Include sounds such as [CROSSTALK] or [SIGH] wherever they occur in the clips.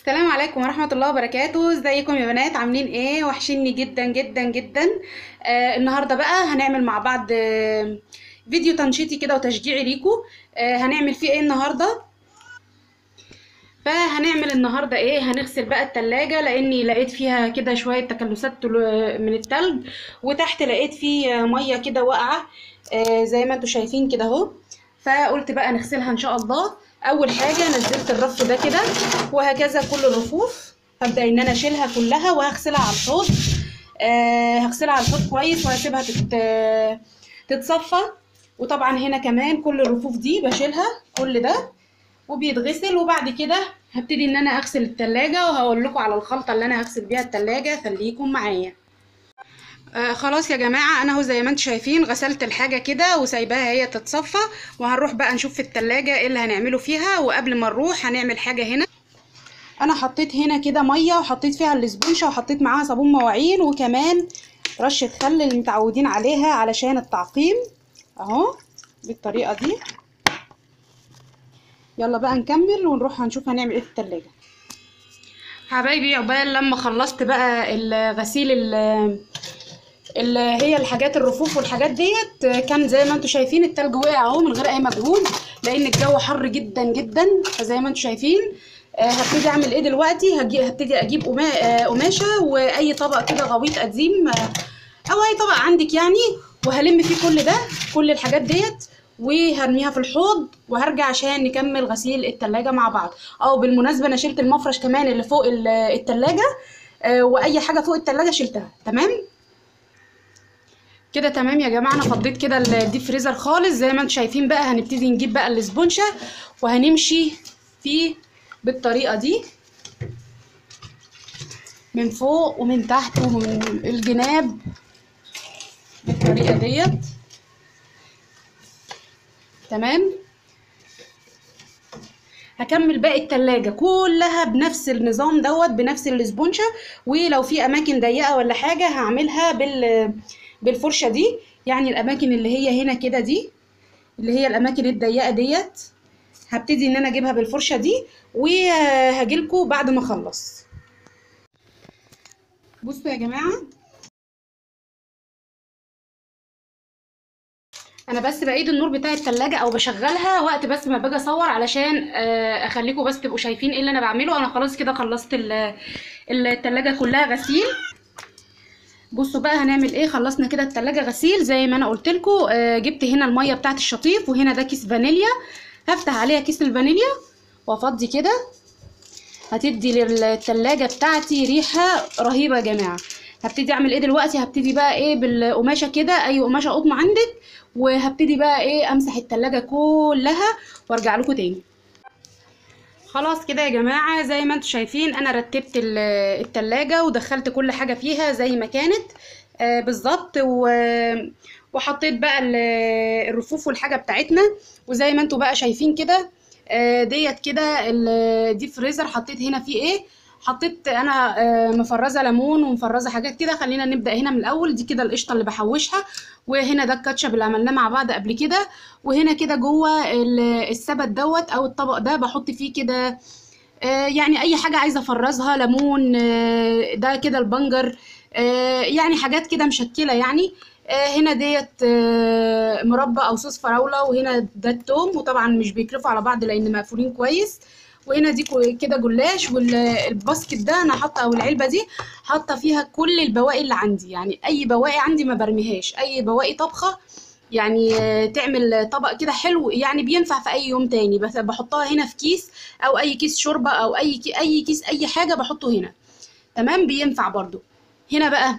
السلام عليكم ورحمة الله وبركاته. ازيكم يا بنات؟ عاملين إيه؟ وحشني جدا جدا جدا. آه النهاردة بقى هنعمل مع بعض آه فيديو تنشيطي كده وتشجيعي ليكم آه هنعمل فيه إيه النهاردة؟ فهنعمل النهاردة إيه؟ هنغسل بقى التلاجة لاني لقيت فيها كده شوية تكلسات تلو- من التلج. وتحت لقيت فيه مية كده واقعة آه زي ما أنتوا شايفين كده اهو. فقلت بقى نغسلها ان شاء الله. أول حاجة نزلت الرف ده كده وهكذا كل الرفوف. هبدأ إن أنا أشيلها كلها وهغسلها على الحوض. آه هغسلها على الحوض كويس وهسيبها تت... تتصفى. وطبعا هنا كمان كل الرفوف دي بشيلها كل ده وبيتغسل. وبعد كده هبتدي إن أنا أغسل التلاجة وهقول لكم على الخلطة اللي أنا هغسل بيها التلاجة خليكم معايا. آه خلاص يا جماعة أنا أهو زي ما أنتم شايفين غسلت الحاجة كده وسايباها هي تتصفى وهنروح بقى نشوف في التلاجة إيه اللي هنعمله فيها وقبل ما نروح هنعمل حاجة هنا. أنا حطيت هنا كده مية وحطيت فيها الاسبونشة وحطيت معاها صابون مواعين وكمان رشة خل اللي متعودين عليها علشان التعقيم. أهو بالطريقة دي. يلا بقى نكمل ونروح هنشوف هنعمل إيه في التلاجة. حبايبي عقبال لما خلصت بقى الغسيل ال- اللي هي الحاجات الرفوف والحاجات ديت كان زي ما أنتم شايفين التلج وقع اهو من غير اي مجهود لأن الجو حر جدا جدا فزي ما أنتم شايفين. آه، هبتدي اعمل إيه دلوقتي؟ هبتدي أجيب آه، قماشة واي طبق كده غويط قديم آه، أو اي طبق عندك يعني وهلم فيه كل ده كل الحاجات ديت وهرميها في الحوض وهرجع عشان نكمل غسيل التلاجة مع بعض. أو بالمناسبة أنا شلت المفرش كمان اللي فوق ال- التلاجة وأي حاجة فوق التلاجة شلتها تمام؟ كده تمام يا جماعة أنا فضيت كده الديب فريزر خالص. زي ما أنتم شايفين بقى هنبتدي نجيب بقى الاسبونشه وهنمشي فيه بالطريقة دي من فوق ومن تحت ومن الجناب بالطريقة ديت. تمام؟ هكمل باقي التلاجة كلها بنفس النظام دوت بنفس الاسبونشة ولو في أماكن ضيقة ولا حاجة هعملها بال بالفرشة دي يعني الأماكن اللي هي هنا كده دي اللي هي الأماكن الضيقة ديت هبتدي إن أنا أجيبها بالفرشة دي وهجيلكوا بعد ما أخلص. بصوا يا جماعة. أنا بس بعيد النور بتاع التلاجة أو بشغلها وقت بس ما باجي أصور علشان آه، اخليكم بس تبقوا شايفين إيه اللي أنا بعمله. أنا خلاص كده خلصت ال- التلاجة كلها غسيل. بصوا بقى هنعمل إيه؟ خلصنا كده التلاجة غسيل زي ما أنا قلت لكم. جبت هنا المية بتاعت الشطيف وهنا ده كيس فانيليا. هفتح عليها كيس الفانيليا وافضي كده. هتدي للتلاجة بتاعتي ريحة رهيبة يا جماعة. هبتدي أعمل إيه دلوقتي؟ هبتدي بقى إيه بالقماشة كده أي قماشة قطن عندك. وهبتدي بقى إيه أمسح التلاجة كلها وأرجع لكم تاني. خلاص كده يا جماعة زي ما أنتم شايفين أنا رتبت ال- التلاجة ودخلت كل حاجة فيها زي ما كانت آه بالظبط. وحطيت بقى ال- الرفوف والحاجة بتاعتنا. وزي ما أنتم بقى شايفين كده آه ديت كده الديب فريزر حطيت هنا فيه إيه؟ حطيت أنا آه مفرزة ليمون ومفرزة حاجات كده. خلينا نبدأ هنا من الأول. دي كده القشطة اللي بحوشها. وهنا ده الكاتشب اللي عملناه مع بعض قبل كده. وهنا كده جوه ال- السبت دوت أو الطبق ده بحط فيه كده آه، يعني أي حاجة عايزة أفرزها. ليمون آه، ده كده البنجر يعني حاجات كده مشكلة يعني. هنا ديت مربى أو صوص فراولة. وهنا ده التوم. وطبعا مش بيكرفوا على بعض لأن مقفولين كويس. وهنا دي كده جلاش وال basket ده أنا حاطة أو العلبة دي حاطة فيها كل البواقي اللي عندي. يعني أي بواقي عندي ما برميهاش. أي بواقي طبخة يعني آه، تعمل طبق كده حلو يعني بينفع في أي يوم تاني. بس بحطها هنا في كيس أو أي كيس شوربة أو أي كي أي كيس أي حاجة بحطه هنا. تمام؟ بينفع برضو. هنا بقى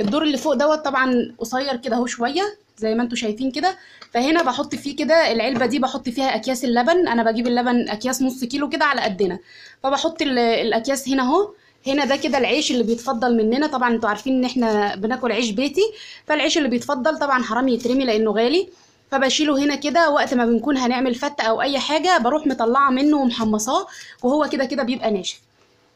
الدور اللي فوق دوت طبعا قصير كده أهو شوية. زي ما أنتم شايفين كده. فهنا بحط فيه كده العلبة دي بحط فيها أكياس اللبن. أنا بجيب اللبن أكياس نص كيلو كده على قدنا. فبحط ال- الأكياس هنا أهو. هنا ده كده العيش اللي بيتفضل مننا. طبعا أنتوا عارفين إن إحنا بناكل عيش بيتي. فالعيش اللي بيتفضل طبعا حرام يترمي لأنه غالي. فبشيله هنا كده وقت ما بنكون هنعمل فتة أو أي حاجة بروح مطلعة منه ومحمصاه. وهو كده كده بيبقى ناشف.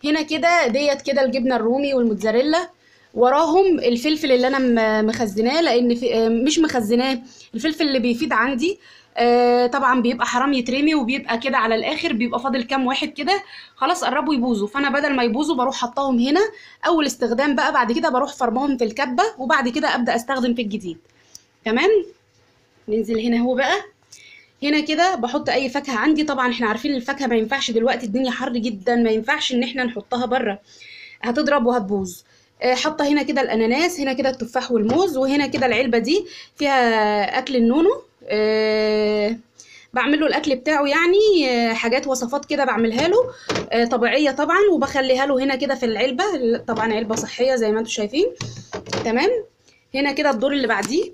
هنا كده ديت كده الجبنة الرومي والموتزاريلا. وراهم الفلفل اللي أنا مخزناه لأن في آه، مش مخزناه الفلفل اللي بيفيد عندي آه، طبعا بيبقى حرام يترمي وبيبقى كده على الآخر بيبقى فاضل كام واحد كده خلاص قربوا يبوظوا. فأنا بدل ما يبوظوا بروح حطاهم هنا أول استخدام بقى بعد كده بروح فرماهم في الكبة وبعد كده أبدأ أستخدم في الجديد. تمام؟ ننزل هنا هو بقى. هنا كده بحط أي فاكهة عندي. طبعا إحنا عارفين الفاكهة ما ينفعش دلوقتي الدنيا حر جدا ما ينفعش إن إحنا نحطها بره. هتضرب وهتبوظ. حاطة هنا كده الأناناس هنا كده التفاح والموز وهنا كده العلبة دي فيها أكل النونو. أه بعمل له الأكل بتاعه يعني آه، حاجات وصفات كده بعملها له آه، طبيعية طبعا وبخليها له هنا كده في العلبة. طبعا علبة صحية زي ما أنتم شايفين. تمام. هنا كده الدور اللي بعديه.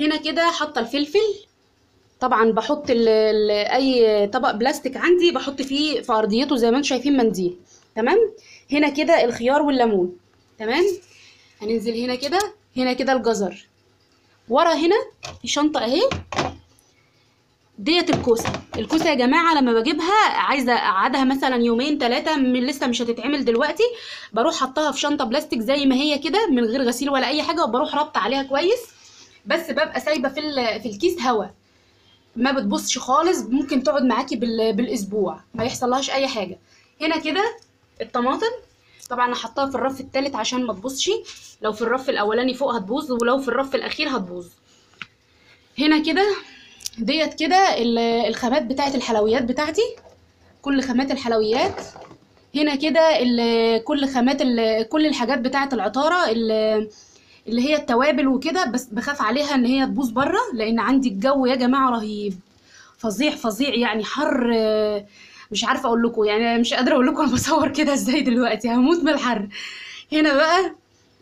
هنا كده حاطة الفلفل. طبعا بحط ال ال أي طبق بلاستيك عندي بحط فيه في أرضيته زي ما أنتم شايفين منديل. تمام. هنا كده الخيار والليمون تمام؟ هننزل هنا كده هنا كده الجزر. ورا هنا في شنطة اهي. ديت الكوسة. الكوسة يا جماعة لما بجيبها عايزة أقعدها مثلا يومين ثلاثة من لسه مش هتتعمل دلوقتي بروح حطها في شنطة بلاستيك زي ما هي كده من غير غسيل ولا أي حاجة وبروح رابطة عليها كويس. بس ببقى سايبة في في الكيس هوا. ما بتبصش خالص ممكن تقعد معاكي بال- بالأسبوع. ما يحصلهاش أي حاجة. هنا كده الطماطم طبعا أنا حطاها في الرف التالت عشان ما تبوظش. لو في الرف الأولاني فوق هتبوظ ولو في الرف الأخير هتبوظ. هنا كده ديت كده ال- الخامات بتاعت الحلويات بتاعتي. كل خامات الحلويات. هنا كده كل خامات كل الحاجات بتاعت العطارة ال- اللي هي التوابل وكده. بس بخاف عليها إن هي تبوظ بره لأن عندي الجو يا جماعة رهيب. فظيع فظيع يعني حر مش عارفة أقول لكم يعني مش قادرة أقول لكم أنا بصور كده إزاي دلوقتي؟ هموت من الحر. هنا بقى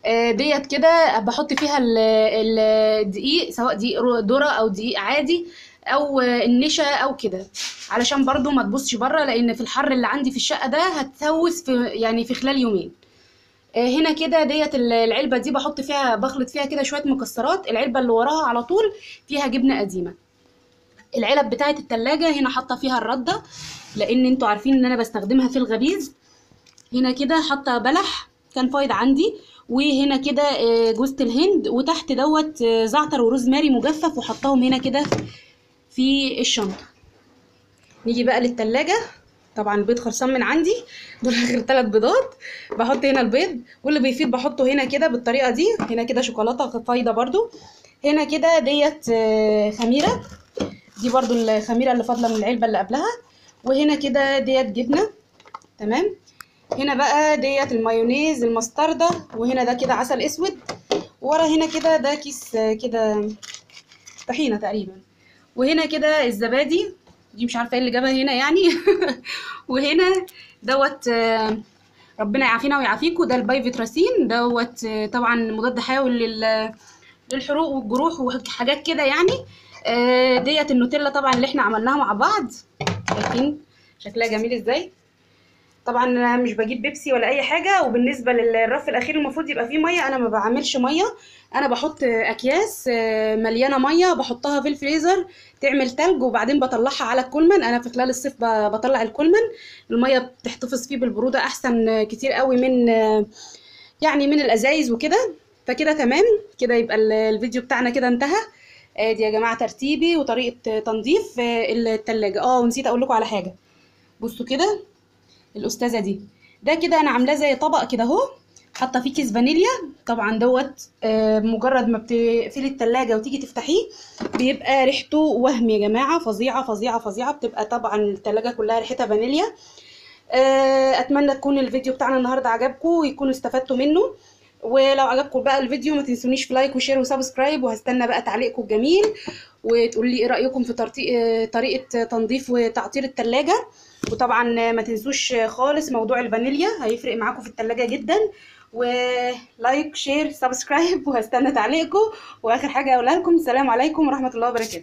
آه، ديت كده بحط فيها ال- ال- الدقيق سواء دقيق ذرة أو دقيق عادي أو النشا أو كده. علشان برضو ما تبصش بره لأن في الحر اللي عندي في الشقة ده هتسوس في يعني في خلال يومين. آه، هنا كده ديت ال- العلبة دي بحط فيها بخلط فيها كده شوية مكسرات العلبة اللي وراها على طول فيها جبنة قديمة. العلب بتاعه التلاجة هنا حاطة فيها الردة لأن أنتوا عارفين إن أنا بستخدمها في الغبيز. هنا كده حاطة بلح كان فايض عندي. وهنا كده آه، جوزة الهند وتحت دوت آه، زعتر وروزماري مجفف وحطاهم هنا كده في الشنطة. نيجي بقى للتلاجة. طبعا البيض خلصان من عندي. دول آخر ثلاث بيضات. بحط هنا البيض. واللي بيفيض بحطه هنا كده بالطريقة دي. هنا كده شوكولاتة فايضة برضو. هنا كده ديت آه، خميرة. دي برضو الخميرة اللي فاضلة من العلبة اللي قبلها. وهنا كده ديت جبنة. تمام؟ هنا بقى ديت المايونيز المستردة وهنا ده كده عسل أسود. ورا هنا كده ده كيس كده طحينة تقريبا. وهنا كده الزبادي. دي مش عارفة إيه اللي جابها هنا يعني. [LAUGHS] وهنا دوت ربنا يعافينا ويعافيكوا. ده البيفاتراسين دوت طبعا مضاد حيوي لل للحروق والجروح وحاجات كده يعني. ديت النوتيلا طبعا اللي إحنا عملناها مع بعض. شايفين؟ شكلها جميل إزاي؟ طبعا أنا مش بجيب بيبسي ولا أي حاجة وبالنسبة للرف الأخير المفروض يبقى فيه مية أنا ما بعملش مية. أنا بحط أكياس آه، مليانة مية بحطها في الفريزر تعمل تلج وبعدين بطلعها على الكولمن أنا في خلال الصيف بطلع الكولمن المية بتحتفظ فيه بالبرودة أحسن آه، كتير قوي من آه، يعني من الأزايز وكده. فكده تمام. كده يبقى ال- الفيديو بتاعنا كده انتهى. ادي يا جماعة ترتيبي وطريقة تنظيف آه، التلاجة. آه ونسيت أقول لكم على حاجة. بصوا كده الأستاذة دي. ده كده أنا عاملاه زي طبق كده أهو حاطة فيه كيس فانيليا. طبعا دوت آه، مجرد ما بتقفلي التلاجة وتيجي تفتحيه بيبقى ريحته وهم يا جماعة فظيعة فظيعة فظيعة. بتبقى طبعا التلاجة كلها ريحتها فانيليا. آه، أتمنى تكون الفيديو بتاعنا النهارده عجبكم ويكونوا استفدتوا منه. ولو عجبكم بقى الفيديو ما تنسونيش في like و share و subscribe وهستنى بقى تعليقكم الجميل وتقولوا لي إيه رأيكم في طريقة تنظيف وتعطير التلاجة. وطبعا ما تنسوش خالص موضوع الفانيليا هيفرق معاكم في التلاجة جدا. و like share subscribe وهستنى تعليقكم. وآخر حاجة اقولها لكم السلام عليكم ورحمة الله وبركاته.